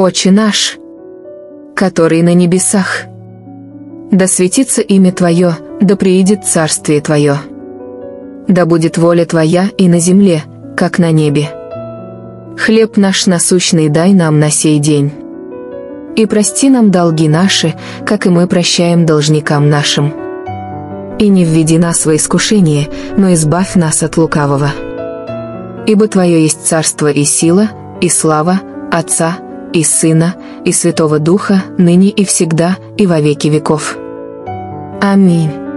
Отче наш, который на небесах, да светится имя Твое, да приидет царствие Твое. Да будет воля Твоя и на земле, как на небе. Хлеб наш насущный дай нам на сей день. И прости нам долги наши, как и мы прощаем должникам нашим. И не введи нас во искушение, но избавь нас от лукавого. Ибо Твое есть царство и сила, и слава Отца, и Сына, и Святого Духа, ныне и всегда, и во веки веков. Аминь.